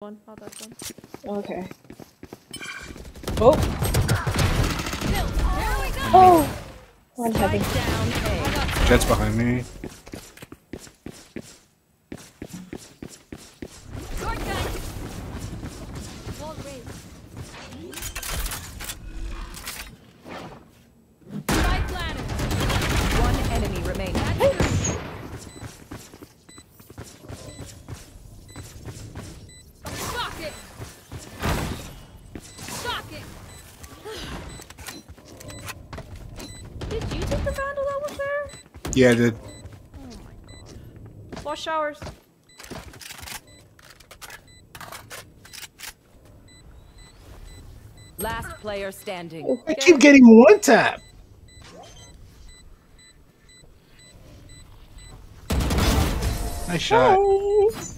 one, not that one. Okay. Oh. Oh. One heavy. Jett's behind me. One Yeah, I did. Oh my god. Flush showers. Last player standing. Oh, I keep getting one tap. Nice shot. Bye.